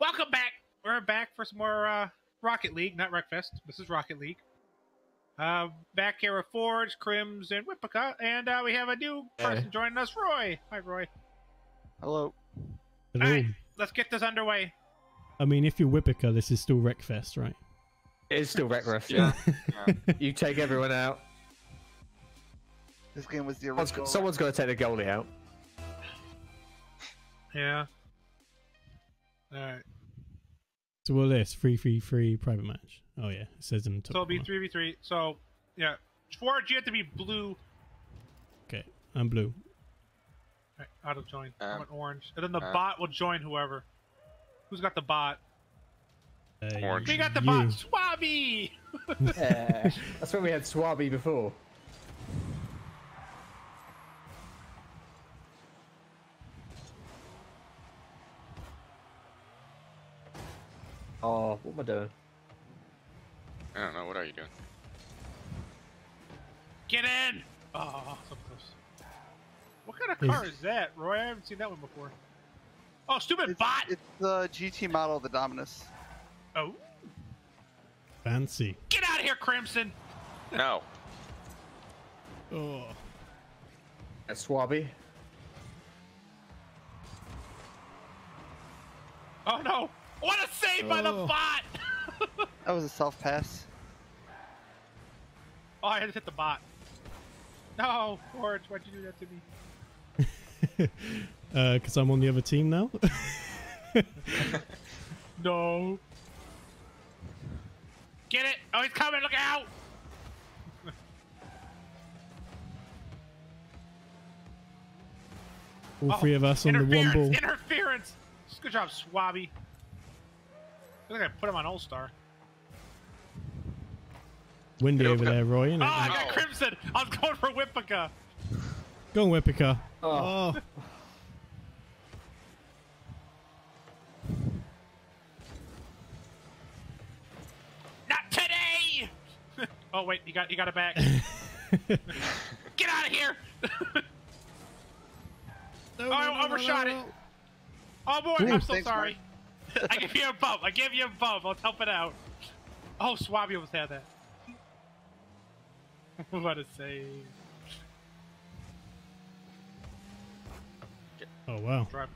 Welcome back. We're back for some more uh, Rocket League, not Wreckfest. This is Rocket League. Uh, back here with Forge, Crims, and Whippica, and uh, we have a new person Hey. joining us, Roy. Hi, Roy. Hello. Hello. All right, let's get this underway. I mean, if you're Whippica, this is still Wreckfest, right? It is still Wreckfest. Yeah. You take everyone out. This game was the Someone's, original. someone's got to take the goalie out. Yeah. All right. So what this? Free, free, free private match. Oh yeah, it says in the top. So it'll be corner. three v three. So yeah, Forge, you have to be blue. Okay, I'm blue. Right, auto join. I'm Um, an orange, and then the uh, bot will join whoever. Who's got the bot? Uh, Orange. We got the you. bot, Swabby. Yeah. That's when we had Swabby before. Oh, what am I doing? I don't know. What are you doing? Get in! Oh, so close. What kind of car is that, Roy? I haven't seen that one before. Oh, stupid It's, bot! it's the GT model of the Dominus. Oh, Fancy. get out of here, Crimson! No. Oh. That's swabby. Oh no! What a save by the Oh. bot! That was a self pass. oh, I had to hit the bot. No, Forge, why'd you do that to me? Uh, because I'm on the other team now. No. Get it! Oh, he's coming! Look out! All Oh, three of us on the one interference! ball. Interference! Good job, Swabby. I think I put him on All Star. Windy over over there, Roy. Isn't Oh, it? Ah, I got Oh. Crimson! I was going for Whippica. Go on, Whippica. Oh. Oh. Not today! oh wait, you got you got it back. Get out of here! No, Oh, I overshot it. Oh boy, Ooh, I'm so thanks, sorry. I give you a bump. I give you a bump. I'll help it out. Oh, Swabby almost had that. what a save. Oh wow. Drive.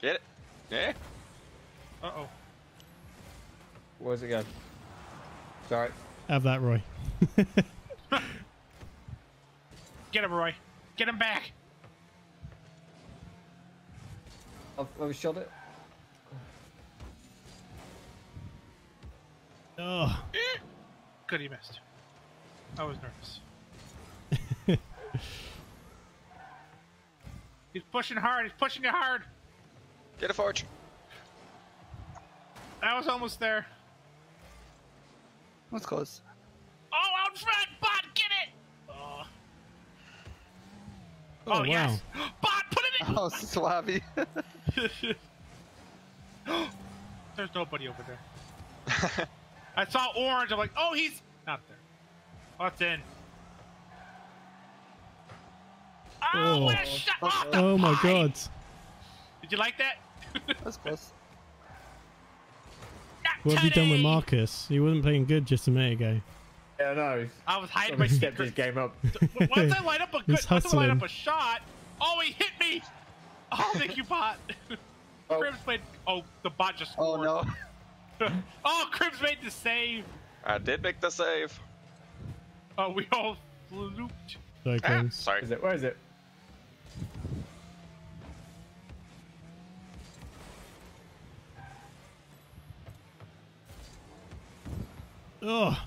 Get it? Yeah. Uh oh. Where's it going? Sorry. Have that, Roy. Get him, Roy. Get him back. I've, I've shot it. Oh. Eh. Good, he missed. I was nervous. He's pushing hard. He's pushing you hard. Get a forge. I was almost there. That's close. Oh, out front, bot, get it! Oh, Oh, oh wow. yes, bot, put it in. Oh, Swabby. There's nobody over there. I saw orange. I'm like, oh, he's not there. What's in. Oh, Oh. what shot! off the Oh my god. Did you like that? That's close. What have you done with. Marcus? He wasn't playing good just a minute ago. Yeah, I know. I was hiding my Somebody stepped his game up. Once I light up a good, He's once I light up a shot. Oh, he hit me! Oh, thank you, bot. Oh. Crims played. Oh, the bot just oh, Scored. Oh no. oh, Crims made the save. I did make the save. Oh, we all fluked. Sorry, Ah, sorry. Is it? Where is it? Oh.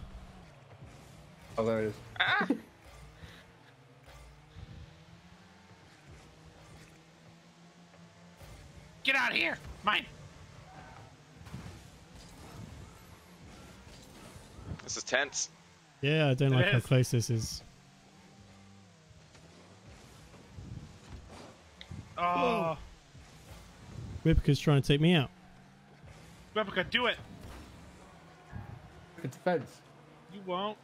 Oh, there it is. Ah. Get out of here. Mine. This is tense. Yeah, I don't It like how close this is. Oh, Whippica's trying to take me out. Rebecca, do it. For defense. You won't.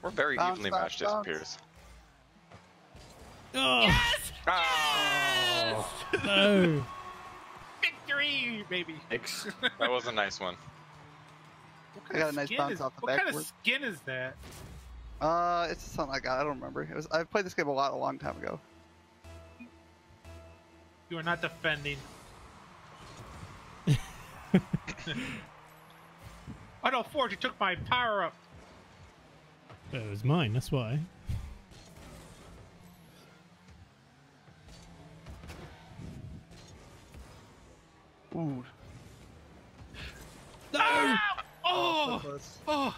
We're very Bounce, evenly bounce, matched, it bounce. appears. Oh, Yes! Oh, no. Victory, baby. X. that was a nice one. What I kind got of a nice skin bounce is, off the What kind of skin is that? Uh, it's something I got. I don't remember. It was. I played this game a lot, a long time ago. You are not defending. oh no, Forge, you took my power up. It was mine, that's why. Ooh. No! Ah! Oh! oh Close. Oh!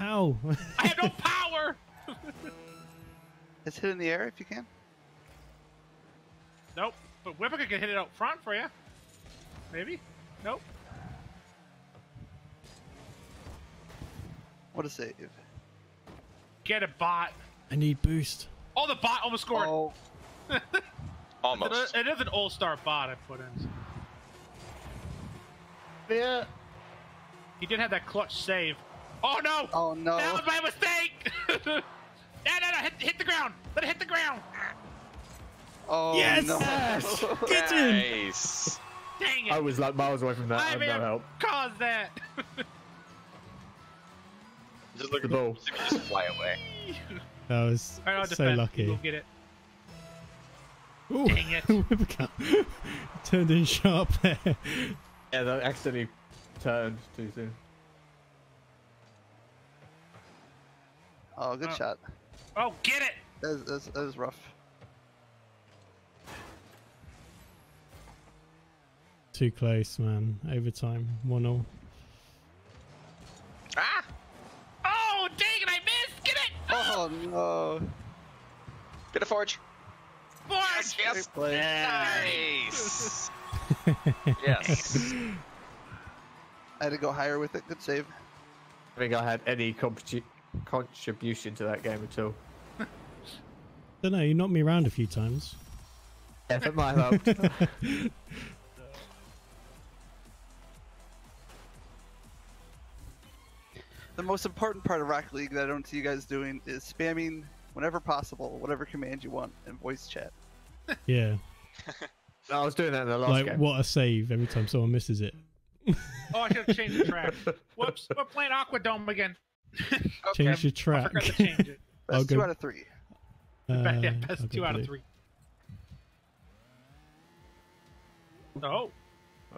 Ow. I have no power! It's hit in the air if you can. Nope. But Whippica can hit it out front for you. Maybe? Nope. What a save. Get a bot. I need boost. Oh, the bot almost scored. Oh, Almost. It is an all-star bot I put in. Yeah. He did have that clutch save. Oh no! oh no. That was my mistake! no, no, no! Hit, hit the ground! Let it hit the ground! Oh Yes! no. Yes! Get in! Nice. Dang it! I was like miles away from that. I I have no help. caused that. Just look at The ball. Just fly away. That was Alright, I'll so defend. lucky. Go get it. Ooh. Dang it. Whippercut. Turned in sharp there. Yeah, that accidentally turned too soon. Oh, good Oh. shot. Oh, get it! That was, that was, that was rough. Too close, man. Overtime. 1 0. Ah! Oh, dang it! I missed. Get it! Oh no. Get a forge. Forge! Yes, yes. Nice. yes. I had to go higher with it. Good save. I think I had any competi- contribution to that game at all. Don't know, you knocked me around a few times. Yeah, that might have helped. The most important part of Rocket League that I don't see you guys doing is spamming whenever possible, whatever command you want in voice chat. Yeah. No, I was doing that in the last like, game. what a save every time someone misses it. Oh, I should have changed the track. Whoops, we're playing Aquadome again. Change your I track. forgot to change it. I'll Best two out of three. Uh, yeah, best go two out of blue. three. Oh,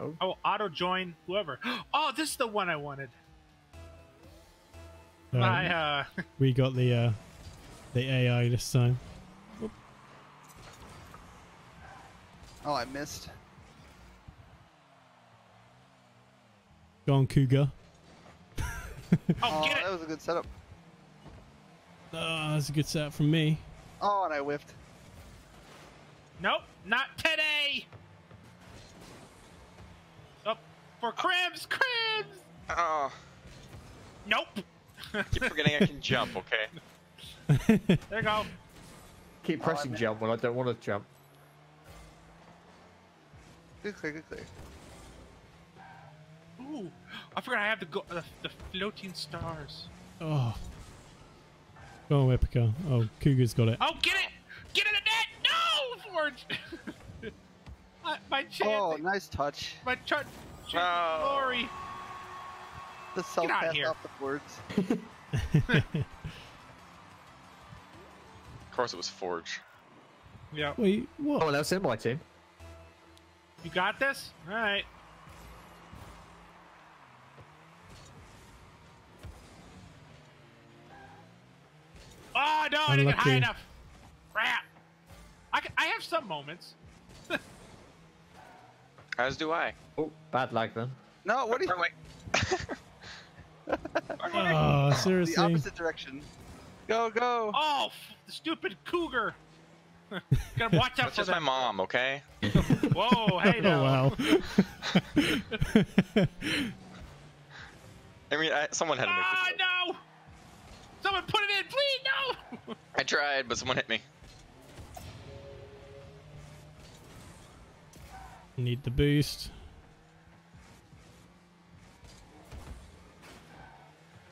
Oh. oh, auto join whoever. Oh, this is the one I wanted. Um, My uh, we got the uh, the AI this time. Oh, I missed. Go on, Cougar. oh, Oh, get it! that was a good setup. Oh, that's a good setup from me. Oh, and I whiffed. Nope, not today. Up for Crims, Crims. Oh, Nope. keep forgetting I can jump. Okay. There you go. Keep Oh, pressing I- jump when I don't want to jump. Good clear, good clear. Ooh, I forgot I have the go- the, the floating stars. Oh. Go on, Whippica. Oh, Cougar's got it. Oh, get it! Get it in net! No, Forge. Uh, my chance. Oh, nice touch. My chart. No. Glory. The self outta pass here. off the boards. Of course, it was forge. Yeah. Wait, what? Someone else in my team. You got this? All right. Oh no! I didn't get high enough. Crap. I, I have some moments. As do I. Oh, bad luck then. No, what do you? Wrong way. Oh, The seriously? opposite direction. Go, go. Oh, f- the stupid cougar. Gotta watch out That's for just my mom, okay? Whoa! Hey Oh, now. wow. I mean, I, someone had to make Ah the no! Someone put it in, please no! I tried, but someone hit me. Need the boost.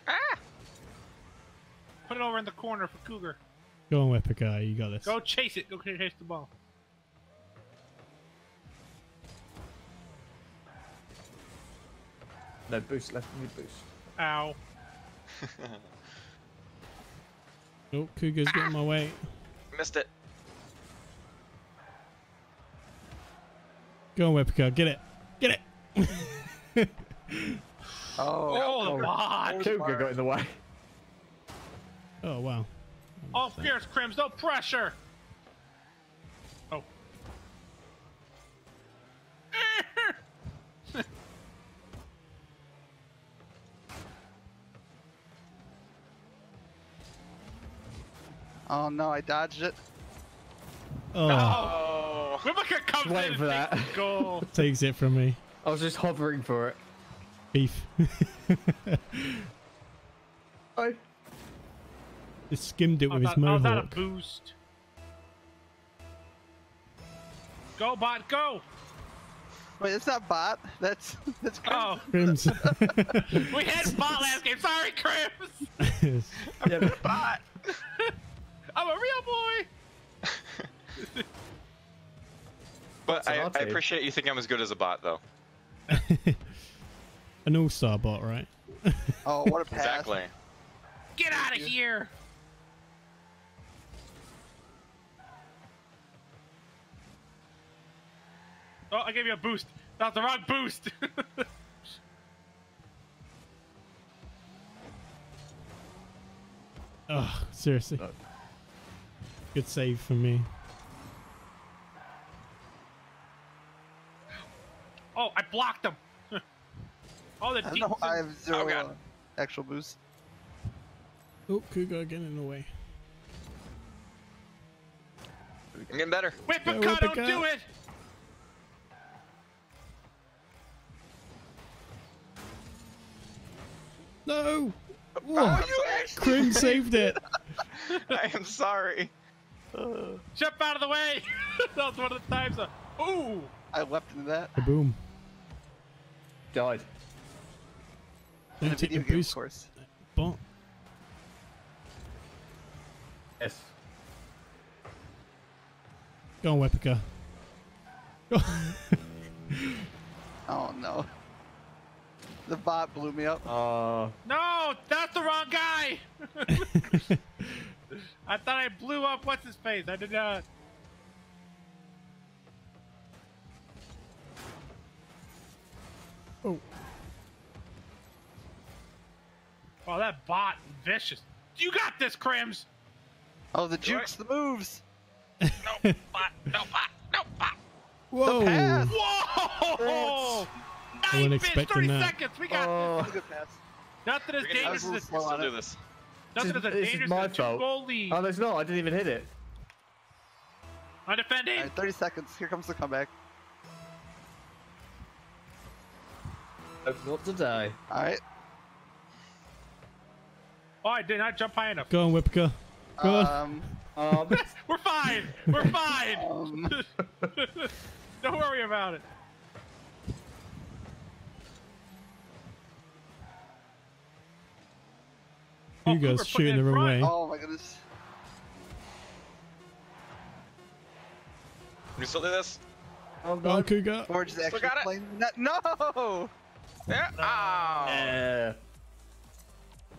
Ah! Put it over in the corner for cougar. Go on, guy. You got this. Go chase it. Go chase the ball. No boost left. Need boost. Ow. Oh, Cougar's getting my way. Missed it. Go on, Whippica. Get it. Get it. Oh, Oh, the. Cougar got in the way. Oh, wow. Oh, fierce crims. No pressure. Oh. oh no, I dodged it. Oh, Oh. oh. Wibaka comes Waiting in for that. takes goal. takes it from me. I was just hovering for it. Beef. Oh. Just skimmed it I with his thought, I thought a mohawk. boost. Go, bot, go! Wait, it's not bot. That's that's. Oh, Crims. we had bot last game. Sorry, Crims. Yeah, but Bot. I'm a real boy. But I, I appreciate you think I'm as good as a bot, though. An all-star bot, right? Oh, what a pass! Exactly. Get out of here. Oh, I gave you a boost. That's the wrong boost. Oh, seriously. No. Good save for me. oh, I blocked him. oh, the I deep. know. I have zero Oh, God. uh, actual boost. Oh, Cougar getting in the way. I'm getting better. Whip Yeah, a cut, don't do it. No! Oh, Whoa, I'm. Crim saved it. I am sorry. Jump out of the way. that was one of the times. Uh, ooh. I leapt into that. Boom. died. In Don't take the video game, of boost course. bot. Yes. Go on, Whippica. Oh no. The bot blew me up. Uh, No, that's the wrong guy. I thought I blew up what's his face. I did not. oh, Oh, that bot vicious. You got this, Crims. Oh, the jukes, the moves. No bot. No bot. No bot. whoa! pass. Whoa! I Nine wasn't minutes, expecting 30 that. seconds. We got oh, That's a good this. Nothing as We're dangerous as a little We'll do this. nothing is, as This is dangerous my as a fault. goal lead. oh, there's not. I didn't even hit it. I'm defending. All right, 30 seconds. Here comes the comeback. Oh, Not die. All right. Oh, I did not jump high enough. Go on, Whippica. Go on. Um, Um, We're fine. We're fine. um, Don't worry about it. You Cooper guys shooting it the wrong way. oh my goodness. Can we still do this? I'm Go on, Forge is actually got it. playing net. No! Yeah. Oh. Yeah.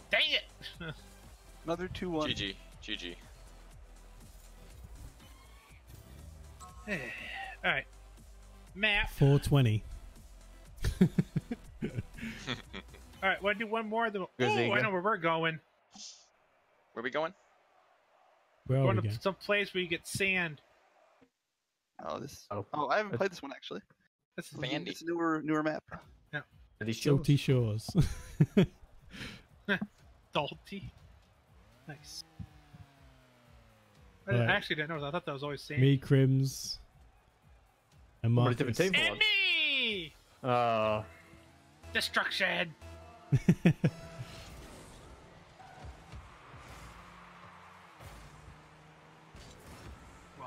Dang it. Another 2 1. GG. GG. All right. Map. 420. All right. Want to do one more? Then... Good, Oh, I know where we're going. Where are we going? Where are Going we to going? some place where you get sand. Oh, this. Oh. Oh, I haven't played this one actually. This is Fandy. It's a newer, newer map. Yeah. he's sure. Salty Shores. salty. Nice. I Right. actually didn't know that. I thought that was always sand. Me, Crims, and I'm on a Marcus. different team And once. me! Uh, Destruction!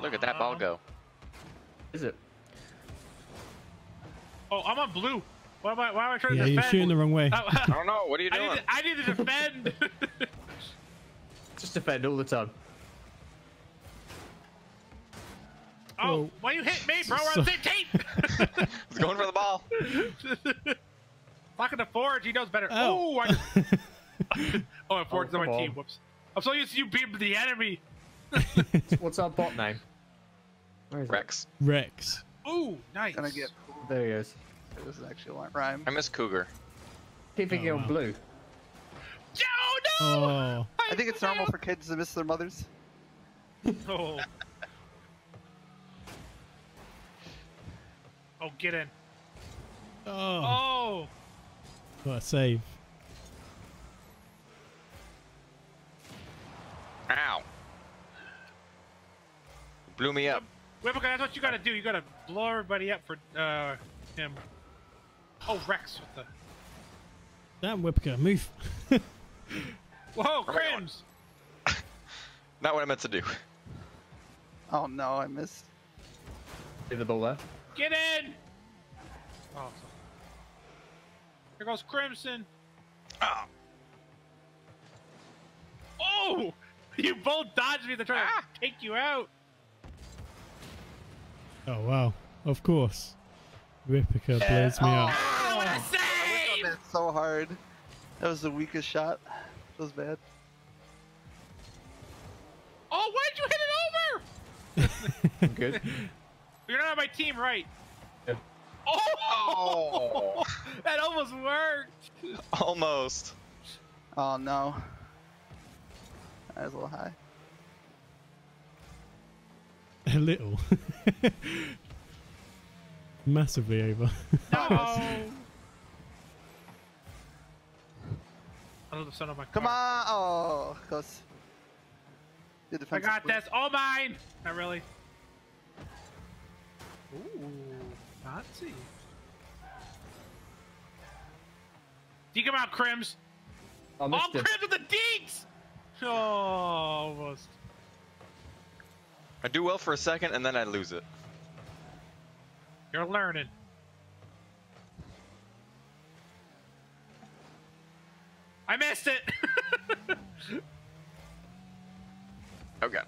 Look at that ball uh-huh. go. is it? Oh, I'm on blue. Why am I, why am I trying yeah, to you're shooting the wrong way. Oh, I don't know. What are you I, doing? need to, I need to defend. Just defend all the time. Oh, why you hit me, bro? We're on the same team. He's going for the ball. Fucking the Forge, he knows better. Oh. Ow. Oh, I just... oh, and Forge is on my come team. Whoops. I'm so used to you being the enemy. What's our bot name? Where is it? Rex. Rex. Ooh, nice. Gonna get. There he is. This is actually a rhyme. I miss Cougar. Keep thinking Oh, on wow. blue. Oh, no! Oh, I think it's normal for kids to miss their mothers. Oh. Oh, get in. oh, Oh. what a save. Ow. Blew me up. Wait, that's what you gotta do. You gotta blow everybody up for uh him. Oh, Rex with the. Damn, Whipper, move. Whoa, Where am I going? Crims! Not what I meant to do. Oh no, I missed. See the ball there. Get in! Oh, so- here goes Crimson. Oh. Oh! You both dodged me. They're trying Ah! to take you out. Oh, wow. Of course. Whipper blows me oh, up. Oh, what a I save! missed so hard. That was the weakest shot. That was bad. Oh, why did you hit it over? I'm good. You're not on my team, right? Yeah. Oh! Oh. that almost worked. Almost. Oh no. That was a little high. A little. Massively over. No. I love the sun on my Come car. on! Oh, close. I got play. this. All mine. Not really. Ooh, Nazi. Deke him out, Crims. I All missed. Oh, Crims with the Deeks. Oh, almost. I do well for a second and then I lose it. You're learning. I missed it. Okay.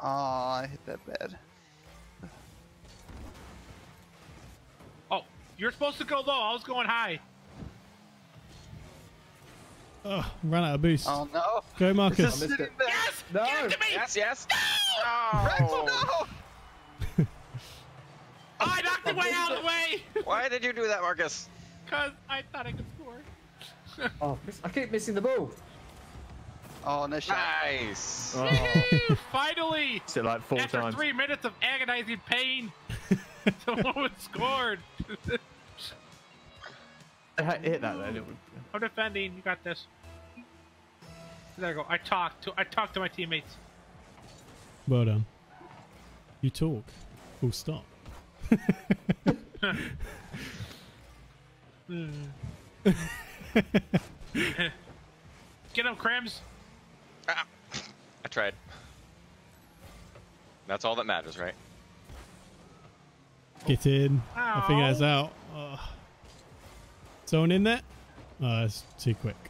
Oh, I hit that bad. oh, you're supposed to go low. I was going high. Oh, ran out of boost. Oh no! Go, Marcus. just missed it. there. Yes. No. Give it to me. Yes, yes. Rex, oh no! Oh, I knocked it way out of the way Why did you do that, Marcus? because I thought I could score. Oh, I keep missing the ball. Oh, nice shot. Nice. Oh, Finally, it's it like four after times. three minutes of agonizing pain, someone scored. I had to hit that then. It would... I'm defending. You got this. There you go. I talked to I talked to my teammates. Well done. You talk. Full stop. Get him, Crims. Ah. I tried. That's all that matters, right? Get in. I think that's Ow. out. Oh. Someone in there? Oh, it's too quick.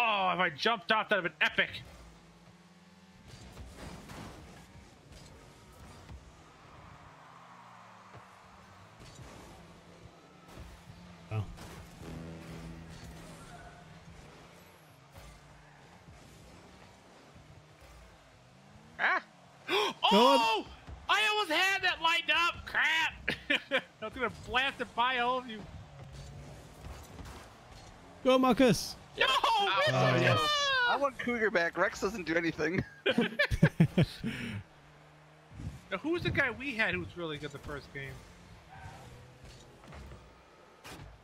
Oh, if I jumped off, that'd have been epic. Oh. Ah. Oh! I almost had that lined up. Crap! I was gonna blast it by all of you. Go, Marcus. No! Oh, yes. I want Cougar back. Rex doesn't do anything. Now, who was the guy we had who was really good the first game?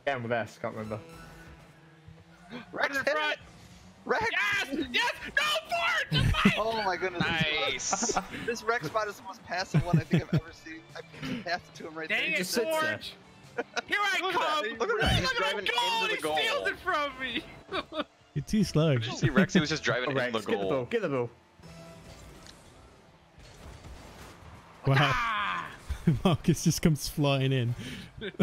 Yeah, with S, can't remember. Rex, in hit front. it! Rex! Yes! Yes! No, Ford! It's! Oh my goodness. Nice. This Rex spot is the most passive one I think I've ever seen. I passed it to him right Dang there. it, just sits there. Forge! Here I Look at that. come! Look at that. He's Look at driving him go! into the He goal. steals it from me! You're too slow. Did you see Rex? He was just driving Oh, in Rex, the get the ball. goal. Get the ball. Wow. ah! Marcus just comes flying in.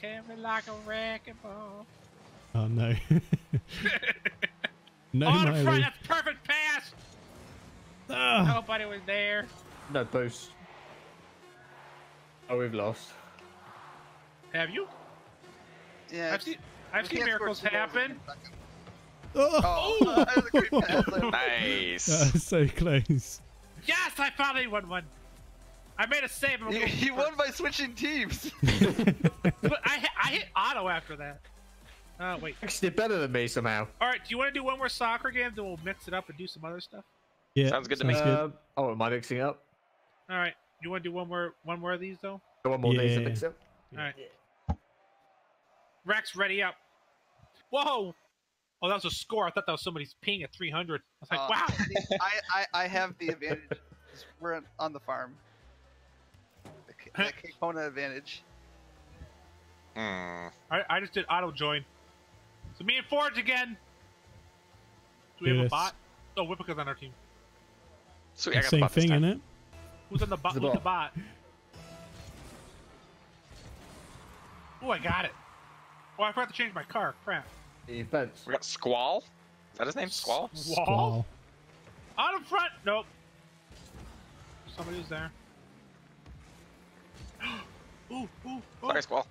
Carry like a wrecking ball. Oh no. No, On the front, Miley. that's perfect pass. Ah, Nobody was there. No boost. Oh, we've lost. Have you? Yeah. I've seen I've seen miracles two goals in happen. oh. Oh, that was a great pass. there. Nice. That was so close. Yes, I finally won one. I made a save. I'm You, you won by switching teams. But I hit, I hit auto after that. Oh wait. Actually, did better than me somehow. All right. Do you want to do one more soccer game? Then we'll mix it up and do some other stuff. Yeah, Sounds good to me. sounds good. Um, oh, am I mixing up? All right. You want to do one more one more of these though? One more yeah. Yeah. to mix up. All right. Rex, ready up. Whoa! Oh, that was a score. I thought that was somebody's ping at 300. I was like, Uh, wow. see, I, I, I have the advantage. We're on- on the farm. The, the Kona advantage. Hmm. I, I just did auto join. So me and Forge again. Do we have a bot? Oh, Whippica's on our team. Sweet, I got Same bot thing, in it? Who's on the bot? The Who's the bot. bot? Oh, I got it. Oh, I forgot to change my car. Crap. The fence. We got Squall. Is that his name? Squall? Squall. Out in front. Nope. Somebody's there. ooh, ooh, ooh. Sorry, Squall.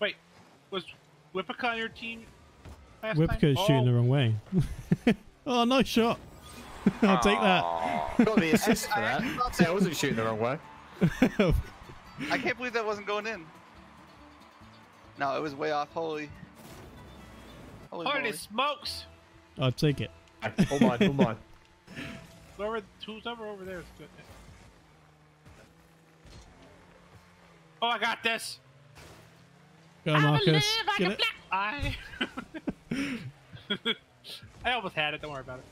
Wait, was Whippica on your team last Whipka's time? shooting oh, the wrong way. oh, nice shot. I'll take that. Aw. Got the assist for I that. actually thought See, I wasn't shooting the wrong way. I can't believe that wasn't going in. No, it was way off. Holy. Holy Holy moly. smokes! I'll take it. Hold on, hold on. Whoever, who's ever over there is good. Oh, I got this. Go, I Marcus. believe Get it. I. I almost had it. Don't worry about it.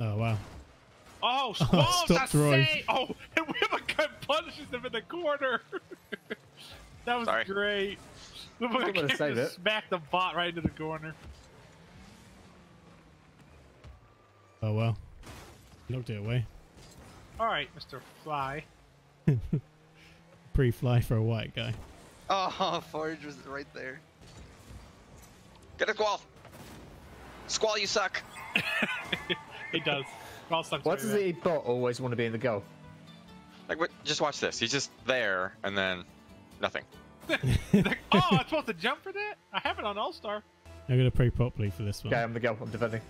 Oh, wow. Oh, Squall's stopped a Roy. save. Oh, and Whippica punishes him in the corner. that was Sorry. great. gonna just it. smacked the bot right into the corner. Oh, well. Knocked it away. All right, Mr. Fly. Pre-fly for a white guy. Oh, Forge was right there. Get a Squall. Squall, you suck. He does. Squall sucks Why does the bot always want to be in the goal? Like, what, just watch this. He's just there, and then nothing. Like, oh, I'm supposed to jump for that? I have it on All Star. I'm going to pray properly for this one. Okay, I'm the goal. I'm defending.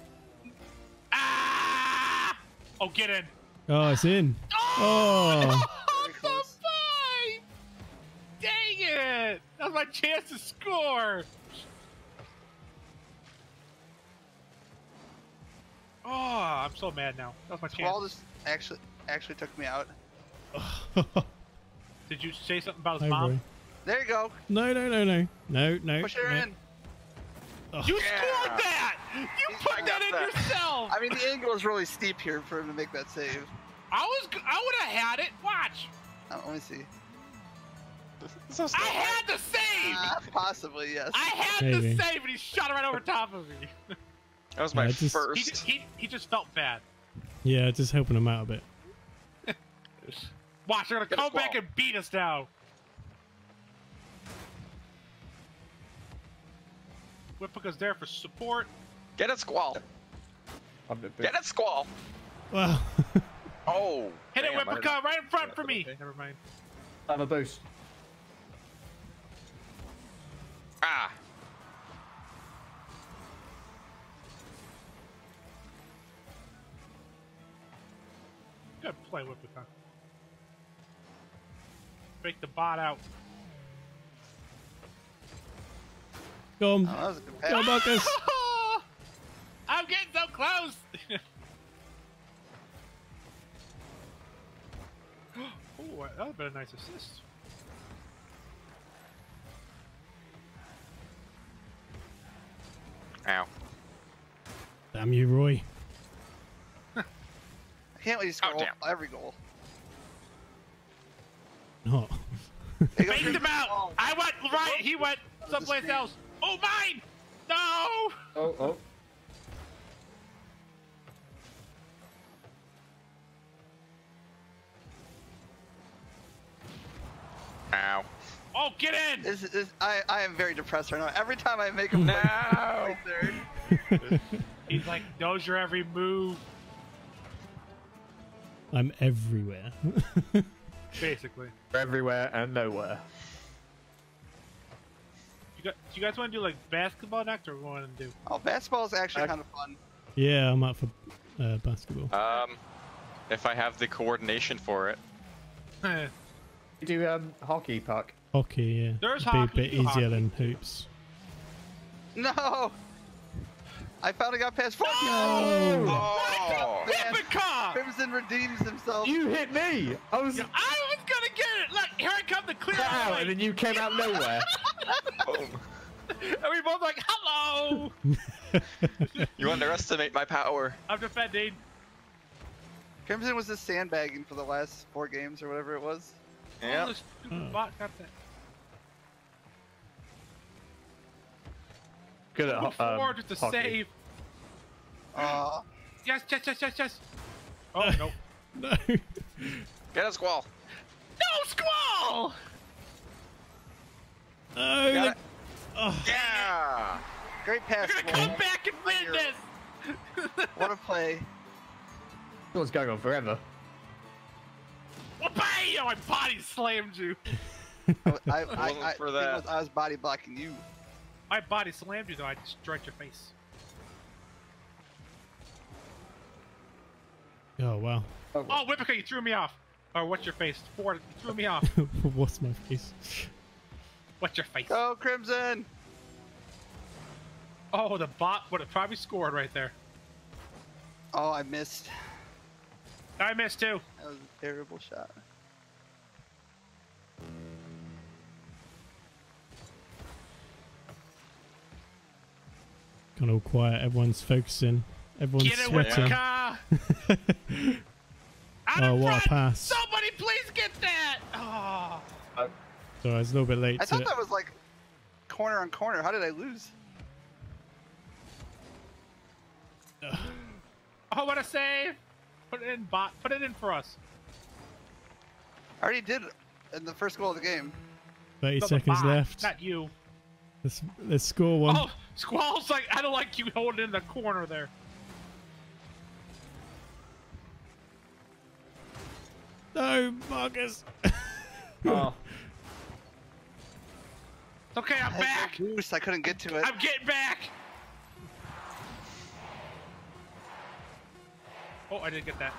Ah! Oh, get in. Oh, it's in. Oh! Oh. what the? Dang it! That was my chance to score. Oh, I'm so mad now. That was my Squall chance. just actually actually took me out. Did you say something about his Hi, mom? Roy. There you go. No, no, no, no. No, no. Push her no. in. You Yeah. scored that! You I put that in that. yourself! I mean, the angle is really steep here for him to make that save. I was, g- I would have had it. Watch, Uh, let me see. So I had the save. Ah, possibly, yes. I had Maybe. the save, and he shot it right over top of me. That was my Yeah, just- first. He just, he, he just felt bad. Yeah, just helping him out a bit. Watch, they're gonna Get come back and beat us now. Whippica's there for support. Get it, Squall. Get it, Squall. Wow. Oh. Hit it, damn, I Whippica, right in front for me. Okay. Never mind. I have a boost. Ah. Good play, Whippica. Break the bot out. Go Oh, on. that was a good Go. Marcus. I'm getting so close. oh, that would have been a nice assist. Ow. Damn you, Roy. I can't wait to score Oh, every goal. Not. There you go, Faked Drew. him out. Oh, I went right. He went someplace else. Oh, mine. No. Oh, oh. Ow. Oh, get in! This, is I, I am very depressed right now. Every time I make a No. right. He's like knows your every move, I'm everywhere. basically. Everywhere and nowhere. You got, you guys want to do like basketball next, or what want to do? Oh, basketball is actually I- kind of fun. yeah, I'm up for uh, basketball. Um, if I have the coordination for it. You do um, hockey puck. Hockey, yeah. There's It'd be a bit easier hockey. than hoops. No! I finally got past 40. Oh! Man, Hippica! Crimson redeems himself. You hit me. I was I was gonna get it. Look, here I come to clear cut out, out, and then you came out nowhere. Boom. Oh. and we both like, hello. You underestimate my power. I'm defending. Crimson was just sandbagging for the last four games or whatever it was. Oh, Yeah. this stupid Oh. bot got that. Good at ho- um, forward with the hockey. save. Uh, Yes, yes, yes, yes, yes. Oh no. no. Get a squall. No squall! No. Got it. Oh, Yeah. great pass. We're gonna come Wolf. back and win this. What a play. What's going on forever? Well, bam! I body slammed you. I, I, I, I, for that. I was body blocking you. I body slammed you though. I destroyed your face. oh wow. Oh. oh, Whippica, you threw me off. Or what's your face? Ford, you threw me off. What's my face? What's your face? Oh, Crimson! Oh, the bot would have probably scored right there. Oh, I missed. I missed too. That was a terrible shot. Gone all quiet. Everyone's focusing. Everyone's Get it, sweating. Whippica! Oh, Out Oh, in what a pass. Somebody please get that! Oh. So I was a little bit late I thought it. that was like corner on corner. How did I lose? oh, what a save! Put it in, bot. Put it in for us. I already did in the first goal of the game. 30 No, seconds bot, left. Not you. Let's, let's score one. Oh, Squall's like, I don't like you holding in the corner there. No, Marcus. Oh, It's okay, I'm back. no boost. I couldn't get to it. I'm getting back. Oh, I didn't get that.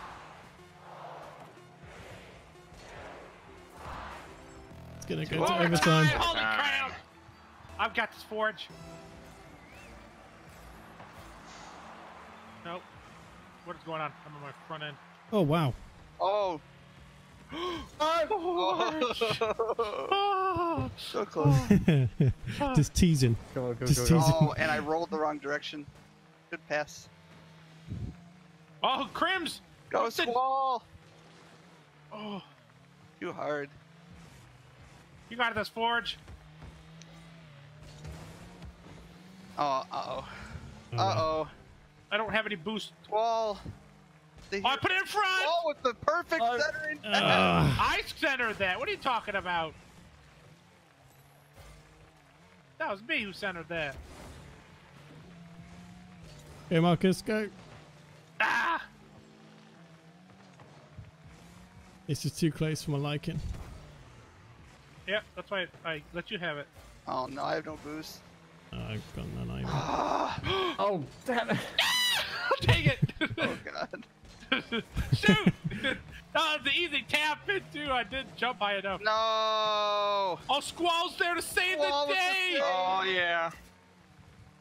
It's gonna go oh, to Overtime! overtime. Holy crap! I've got this forge. Nope. What is going on? I'm on my front end. Oh wow. Oh. oh. Oh, so ah. close. Just teasing. come on, come Just come on. teasing. Oh, and I rolled the wrong direction. Good pass. oh Crims! Go Austin! Squall! Oh, Too hard. you got this forge. Oh, uh-oh. Oh. Uh-oh. I don't have any boost. Squall. They Oh, I put it in front! Squall with the perfect Oh. centering. Ah. I centered that. What are you talking about? That was me who centered that. Here, Marcus, go. Ah! This is too close for my liking. Yep, that's why I let you have it. Oh, no, I have no boost. Oh, I've got none either. Oh, damn it. Dang it! Oh, God. Shoot! that was an easy tap in too. I didn't jump high enough. No! Oh, Squall's there to save Squall the with the day. save. Oh yeah.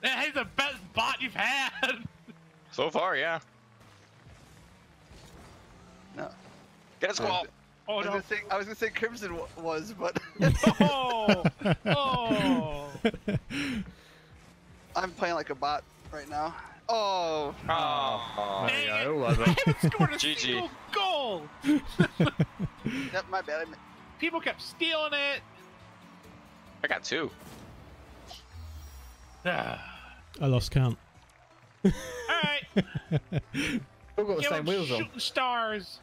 Yeah, He's the best bot you've had. So far, yeah. No. Get a squall. Oh I was, no! gonna say, I was gonna say Crimson w- was, but Oh! Oh! I'm playing like a bot right now. Oh, Oh. There you Dang go. it. Well I haven't scored a GG. single goal. that, my bad. People kept stealing it. I got two. I lost count. right, We've got the give same them wheels on. shooting stars.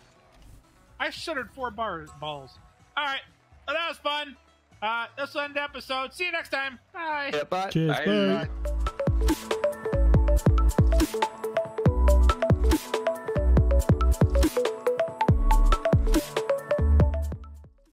I shuttered four bar balls. All right, well, that was fun. Uh, this will end the episode. See you next time. Bye. Yeah, bye. Cheers. Bye. Bye. Bye.